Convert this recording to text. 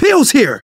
Pills here!